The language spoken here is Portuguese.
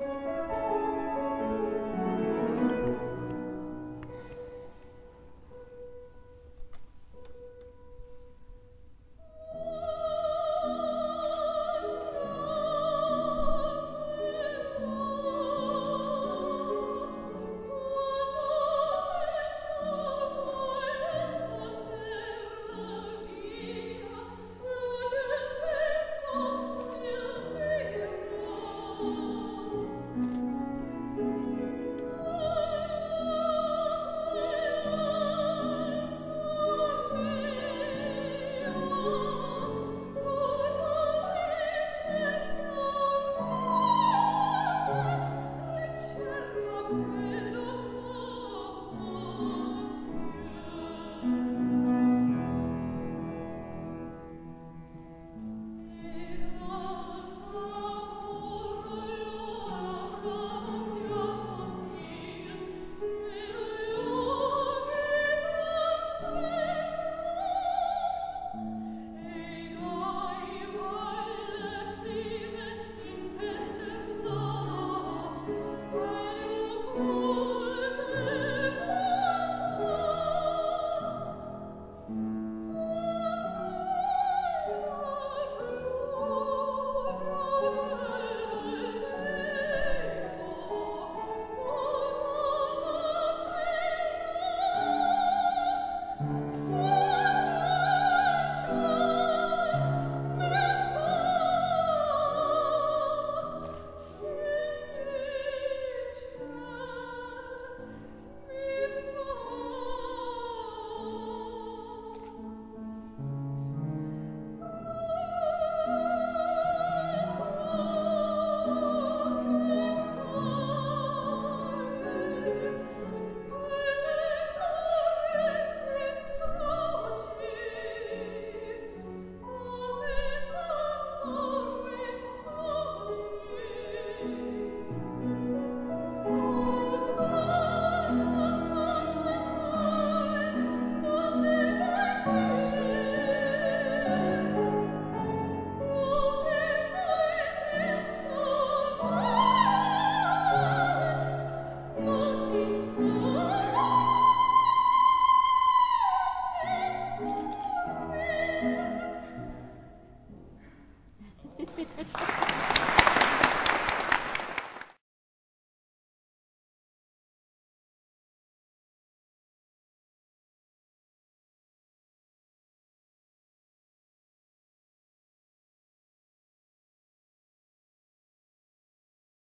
Música